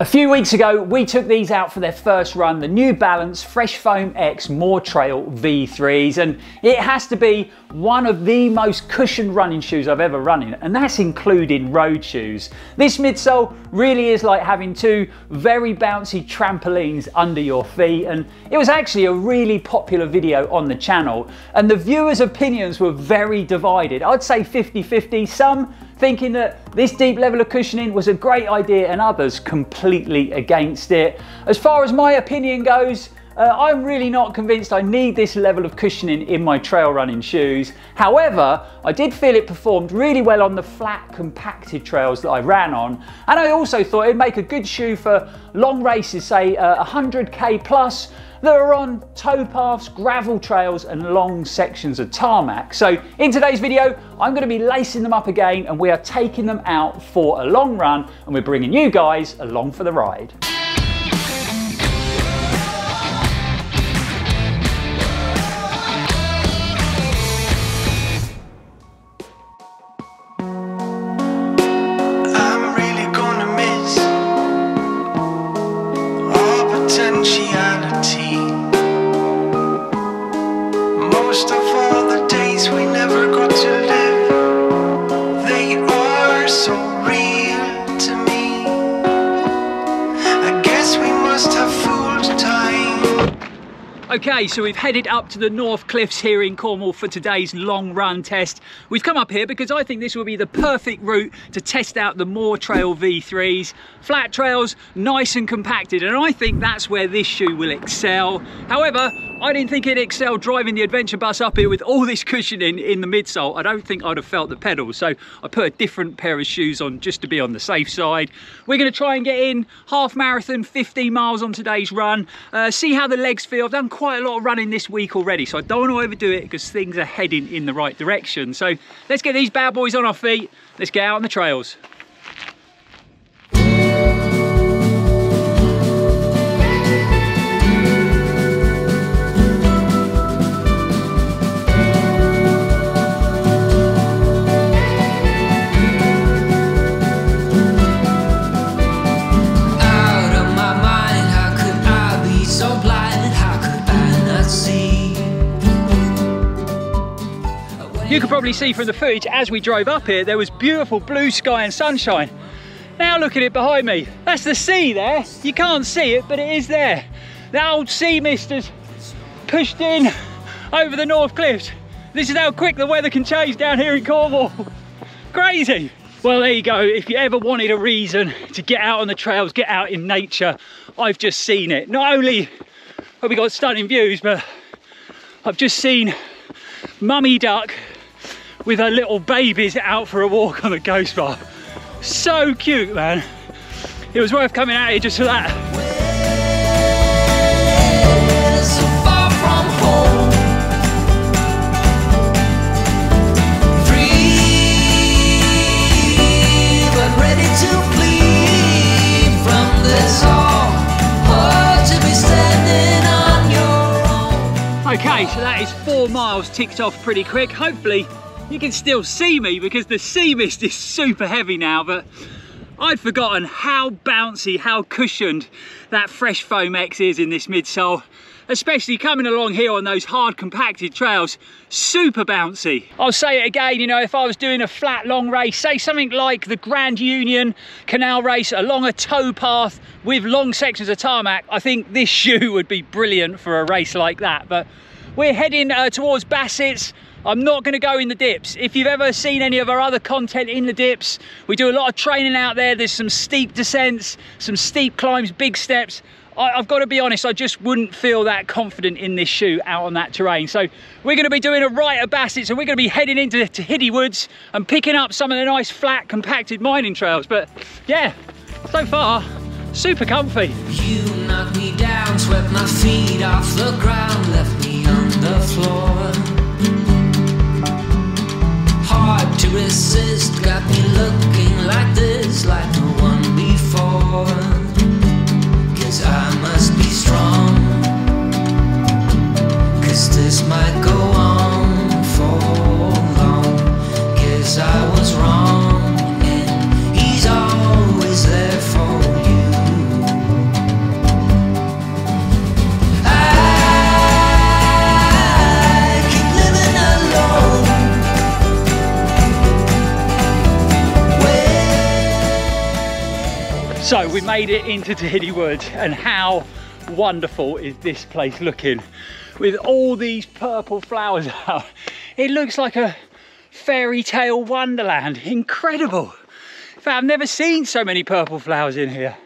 A few weeks ago, we took these out for their first run, the New Balance Fresh Foam X More Trail V3s, and it has to be one of the most cushioned running shoes I've ever run in, and that's including road shoes. This midsole really is like having two very bouncy trampolines under your feet, and it was actually a really popular video on the channel, and the viewers' opinions were very divided. I'd say 50-50, some thinking that this deep level of cushioning was a great idea and others completely against it. As far as my opinion goes, uh, I'm really not convinced I need this level of cushioning in my trail running shoes. However, I did feel it performed really well on the flat compacted trails that I ran on. And I also thought it'd make a good shoe for long races, say uh, 100k plus, that are on towpaths, gravel trails and long sections of tarmac. So in today's video, I'm gonna be lacing them up again and we are taking them out for a long run and we're bringing you guys along for the ride. Okay, so we've headed up to the North Cliffs here in Cornwall for today's long run test. We've come up here because I think this will be the perfect route to test out the More Trail V3s. Flat trails, nice and compacted, and I think that's where this shoe will excel. However, I didn't think it'd excel driving the adventure bus up here with all this cushioning in the midsole. I don't think I'd have felt the pedals, so I put a different pair of shoes on just to be on the safe side. We're gonna try and get in half marathon, 15 miles on today's run, uh, see how the legs feel. I've done quite a lot of running this week already, so I don't want to overdo it because things are heading in the right direction. So let's get these bad boys on our feet. Let's get out on the trails. Probably see from the footage as we drove up here, there was beautiful blue sky and sunshine. Now look at it behind me. That's the sea there. You can't see it, but it is there. The old sea mist has pushed in over the North Cliffs. This is how quick the weather can change down here in Cornwall. Crazy. Well, there you go. If you ever wanted a reason to get out on the trails, get out in nature, I've just seen it. Not only have we got stunning views, but I've just seen mummy duck with her little babies out for a walk on the Ghost Bar. So cute, man. It was worth coming out here just for that. Okay, so that is four miles ticked off pretty quick. Hopefully you can still see me because the sea mist is super heavy now, but I'd forgotten how bouncy, how cushioned that Fresh Foam X is in this midsole especially coming along here on those hard compacted trails, super bouncy. I'll say it again, you know, if I was doing a flat long race, say something like the Grand Union Canal race along a towpath with long sections of tarmac, I think this shoe would be brilliant for a race like that. But we're heading uh, towards Bassett's, I'm not going to go in the dips. If you've ever seen any of our other content in the dips, we do a lot of training out there. There's some steep descents, some steep climbs, big steps. I, have got to be honest, I just wouldn't feel that confident in this shoe out on that terrain. So we're going to be doing a right at Bassett's and we're going to be heading into Tehidy Woods and picking up some of the nice flat compacted mining trails. But yeah, so far, super comfy. You knocked me down, swept my feet off the ground, left me on the floor hard to resist. Got me looking like this, like no one before. Cause I must be strong. Cause this might go on for long. Cause I was wrong So we made it into Tehidy Woods and how wonderful is this place looking with all these purple flowers out. It looks like a fairy tale wonderland. Incredible. In fact, I've never seen so many purple flowers in here.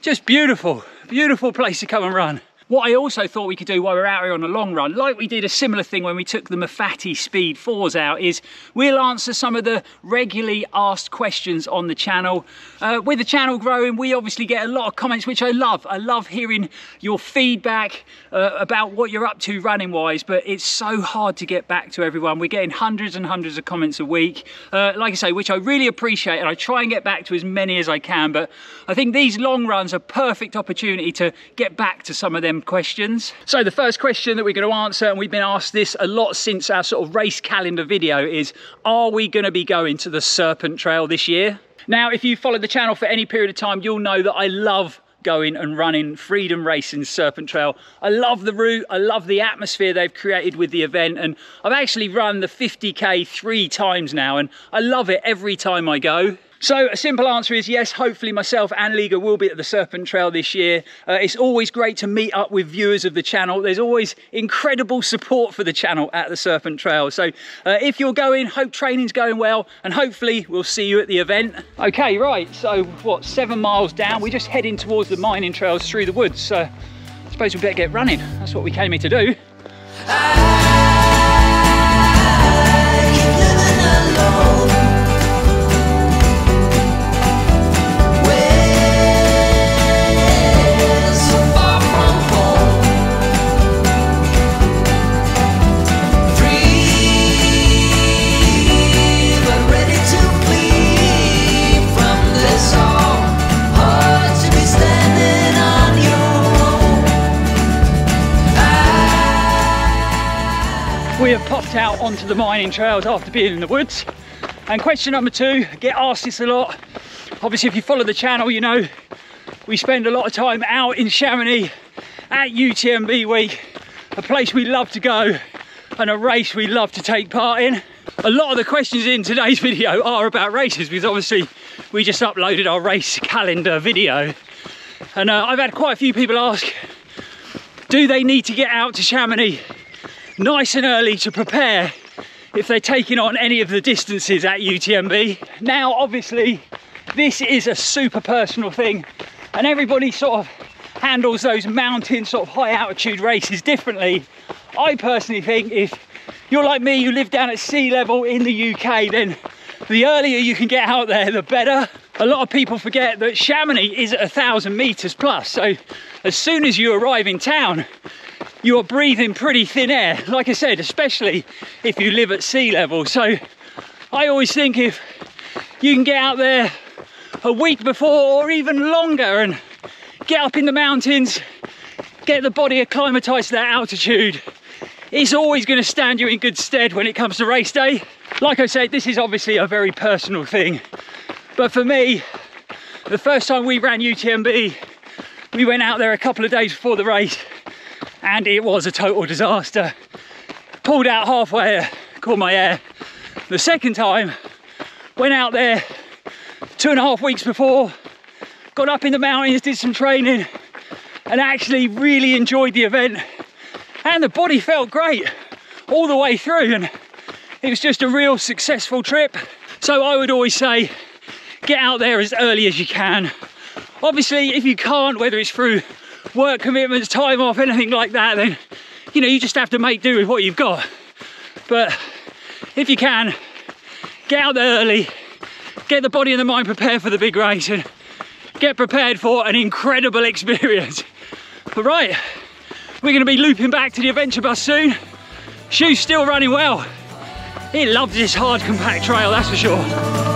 Just beautiful, beautiful place to come and run. What I also thought we could do while we're out here on a long run, like we did a similar thing when we took the Mafate Speed 4s out, is we'll answer some of the regularly asked questions on the channel. Uh, with the channel growing, we obviously get a lot of comments, which I love. I love hearing your feedback uh, about what you're up to running wise, but it's so hard to get back to everyone. We're getting hundreds and hundreds of comments a week, uh, like I say, which I really appreciate, and I try and get back to as many as I can, but I think these long runs are perfect opportunity to get back to some of them questions. So the first question that we're going to answer, and we've been asked this a lot since our sort of race calendar video, is are we going to be going to the Serpent Trail this year? Now, if you follow the channel for any period of time, you'll know that I love going and running Freedom Racing Serpent Trail. I love the route, I love the atmosphere they've created with the event, and I've actually run the 50k three times now, and I love it every time I go. So a simple answer is yes, hopefully myself and Liga will be at the Serpent Trail this year. Uh, it's always great to meet up with viewers of the channel. There's always incredible support for the channel at the Serpent Trail. So uh, if you're going, hope training's going well and hopefully we'll see you at the event. Okay, right, so what, seven miles down, we're just heading towards the mining trails through the woods. So I suppose we better get running. That's what we came here to do. We have popped out onto the mining trails after being in the woods. And question number two, get asked this a lot. Obviously, if you follow the channel, you know we spend a lot of time out in Chamonix at UTMB week, a place we love to go and a race we love to take part in. A lot of the questions in today's video are about races because obviously we just uploaded our race calendar video. And uh, I've had quite a few people ask, do they need to get out to Chamonix nice and early to prepare if they're taking on any of the distances at UTMB. Now, obviously, this is a super personal thing and everybody sort of handles those mountain sort of high altitude races differently. I personally think if you're like me, you live down at sea level in the UK, then the earlier you can get out there, the better. A lot of people forget that Chamonix is at a thousand meters plus. So as soon as you arrive in town, you're breathing pretty thin air. Like I said, especially if you live at sea level. So I always think if you can get out there a week before or even longer and get up in the mountains, get the body acclimatized to that altitude, it's always going to stand you in good stead when it comes to race day. Like I said, this is obviously a very personal thing. But for me, the first time we ran UTMB, we went out there a couple of days before the race and it was a total disaster. Pulled out halfway, caught my air. The second time, went out there two and a half weeks before, got up in the mountains, did some training, and actually really enjoyed the event. And the body felt great all the way through, and it was just a real successful trip. So I would always say, get out there as early as you can. Obviously, if you can't, whether it's through work commitments, time off, anything like that, then you know you just have to make do with what you've got. But if you can, get out there early, get the body and the mind prepared for the big race and get prepared for an incredible experience. But right, we're gonna be looping back to the adventure bus soon. Shoe's still running well. It loves this hard compact trail, that's for sure.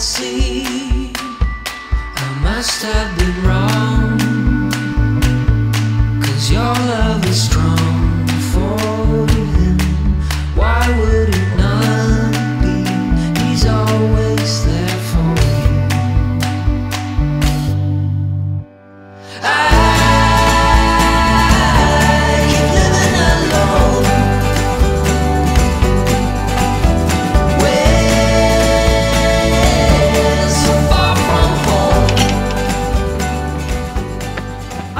See? I must have been wrong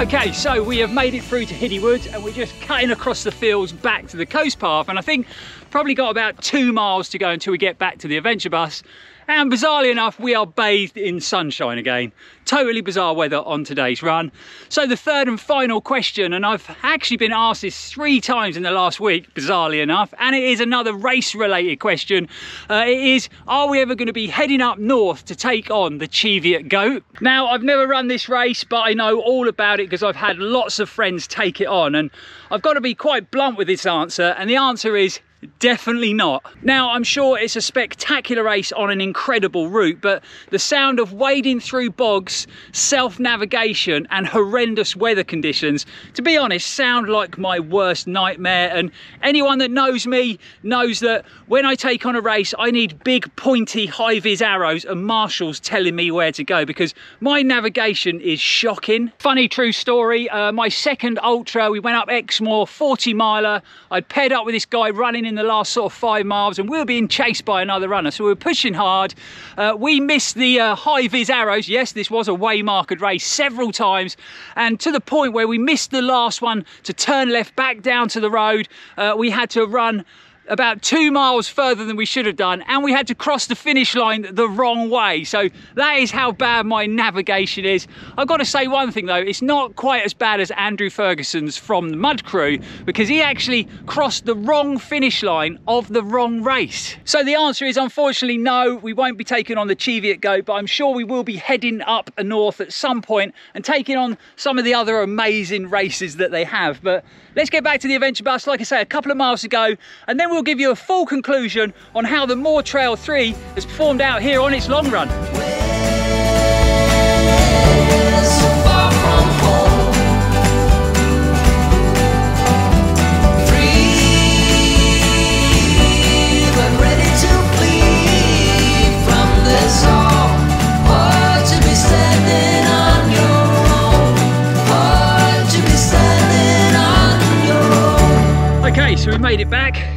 Okay, so we have made it through Tehidy Woods and we're just cutting across the fields back to the coast path. And I think probably got about two miles to go until we get back to the adventure bus. And bizarrely enough, we are bathed in sunshine again. Totally bizarre weather on today's run. So the third and final question, and I've actually been asked this three times in the last week, bizarrely enough, and it is another race related question. Uh, it is, are we ever gonna be heading up north to take on the Cheviot Goat? Now, I've never run this race, but I know all about it because I've had lots of friends take it on. And I've got to be quite blunt with this answer. And the answer is Definitely not. Now, I'm sure it's a spectacular race on an incredible route, but the sound of wading through bogs, self-navigation and horrendous weather conditions, to be honest, sound like my worst nightmare. And anyone that knows me knows that when I take on a race, I need big pointy high-vis arrows and marshals telling me where to go because my navigation is shocking. Funny true story, uh, my second ultra, we went up Exmoor, 40 miler. I'd paired up with this guy running in the last sort of five miles and we were being chased by another runner. So we were pushing hard. Uh, we missed the uh, high vis arrows. Yes, this was a Waymarked race several times. And to the point where we missed the last one to turn left back down to the road. Uh, we had to run about two miles further than we should have done and we had to cross the finish line the wrong way. So that is how bad my navigation is. I've got to say one thing though. It's not quite as bad as andrew ferguson's from the mud crew because he actually crossed the wrong finish line of the wrong race. So the answer is unfortunately no. We won't be taking on the cheviot goat but i'm sure we will be heading up north at some point and taking on some of the other amazing races that they have. But let's get back to the adventure bus. Like i say a couple of miles to go and then we'll will give you a full conclusion on how the More Trail 3 has performed out here on its long run. Okay, so we made it back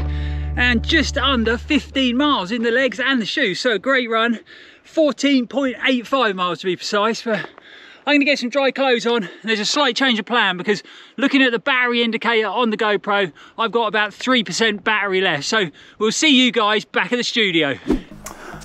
and just under 15 miles in the legs and the shoes. So a great run, 14.85 miles to be precise. But I'm gonna get some dry clothes on. There's a slight change of plan because looking at the battery indicator on the GoPro, I've got about 3% battery left. So we'll see you guys back at the studio.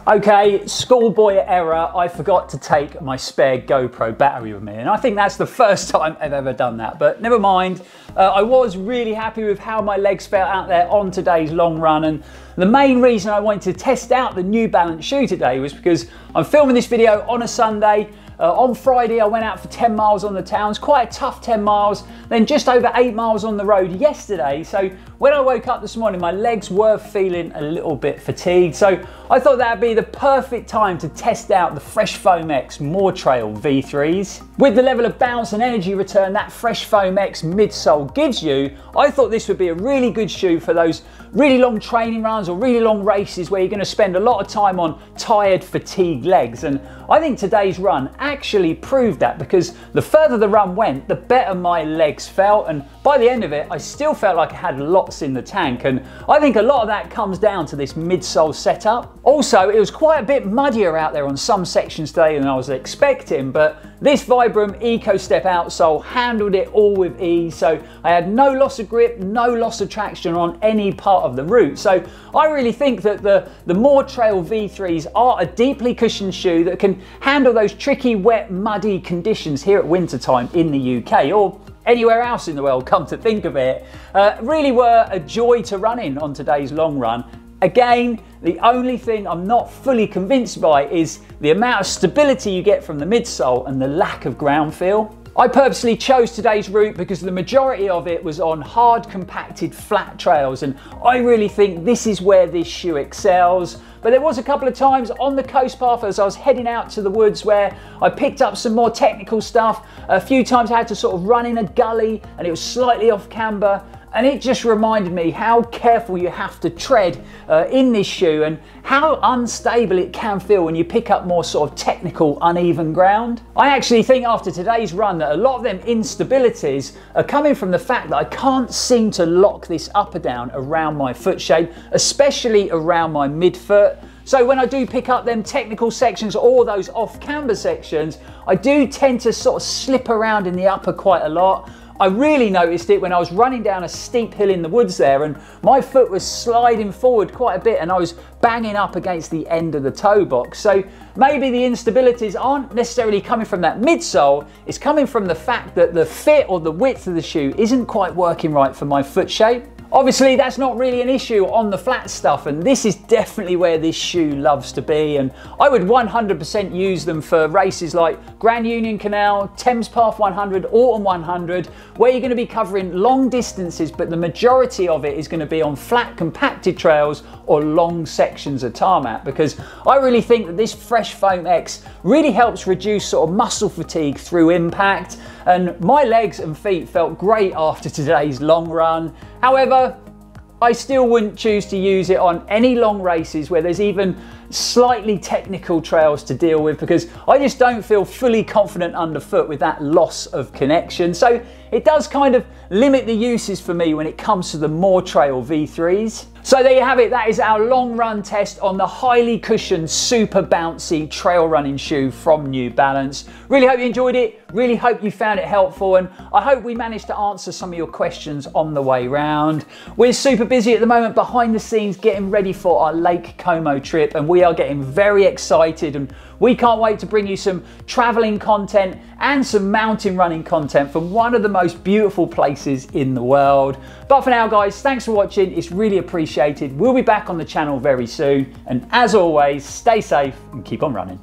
Okay, schoolboy error, I forgot to take my spare GoPro battery with me. And I think that's the first time I've ever done that, but never mind. Uh, I was really happy with how my legs felt out there on today's long run. And the main reason I wanted to test out the New Balance shoe today was because I'm filming this video on a Sunday uh, on Friday, I went out for 10 miles on the towns, quite a tough 10 miles, then just over eight miles on the road yesterday. So when I woke up this morning, my legs were feeling a little bit fatigued. So I thought that'd be the perfect time to test out the Fresh Foam X More Trail V3s. With the level of bounce and energy return that Fresh Foam X midsole gives you, I thought this would be a really good shoe for those really long training runs or really long races where you're going to spend a lot of time on tired, fatigued legs. And I think today's run actually proved that because the further the run went, the better my legs felt. And by the end of it, I still felt like I had lots in the tank. And I think a lot of that comes down to this midsole setup. Also, it was quite a bit muddier out there on some sections today than I was expecting, but this Vibram EcoStep outsole handled it all with ease. So I had no loss of grip, no loss of traction on any part of the route. So I really think that the, the More Trail V3s are a deeply cushioned shoe that can handle those tricky, wet, muddy conditions here at wintertime in the UK or anywhere else in the world, come to think of it. Uh, really were a joy to run in on today's long run. Again, the only thing I'm not fully convinced by is the amount of stability you get from the midsole and the lack of ground feel. I purposely chose today's route because the majority of it was on hard compacted flat trails and I really think this is where this shoe excels. But there was a couple of times on the coast path as I was heading out to the woods where I picked up some more technical stuff. A few times I had to sort of run in a gully and it was slightly off camber and it just reminded me how careful you have to tread uh, in this shoe and how unstable it can feel when you pick up more sort of technical uneven ground. I actually think after today's run that a lot of them instabilities are coming from the fact that I can't seem to lock this up or down around my foot shape, especially around my midfoot. So when I do pick up them technical sections or those off camber sections, I do tend to sort of slip around in the upper quite a lot. I really noticed it when I was running down a steep hill in the woods there and my foot was sliding forward quite a bit and I was banging up against the end of the toe box. So maybe the instabilities aren't necessarily coming from that midsole, it's coming from the fact that the fit or the width of the shoe isn't quite working right for my foot shape. Obviously that's not really an issue on the flat stuff and this is definitely where this shoe loves to be and I would 100% use them for races like Grand Union Canal, Thames Path 100, Autumn 100 where you're going to be covering long distances but the majority of it is going to be on flat compacted trails or long sections of tarmac because I really think that this Fresh Foam X really helps reduce sort of muscle fatigue through impact and my legs and feet felt great after today's long run. However, I still wouldn't choose to use it on any long races where there's even slightly technical trails to deal with because I just don't feel fully confident underfoot with that loss of connection. So it does kind of limit the uses for me when it comes to the more trail V3s. So there you have it, that is our long run test on the highly cushioned, super bouncy trail running shoe from New Balance. Really hope you enjoyed it, really hope you found it helpful and I hope we managed to answer some of your questions on the way round. We're super busy at the moment behind the scenes getting ready for our Lake Como trip and we are getting very excited and we can't wait to bring you some traveling content and some mountain running content from one of the most beautiful places in the world. But for now, guys, thanks for watching. It's really appreciated. We'll be back on the channel very soon. And as always, stay safe and keep on running.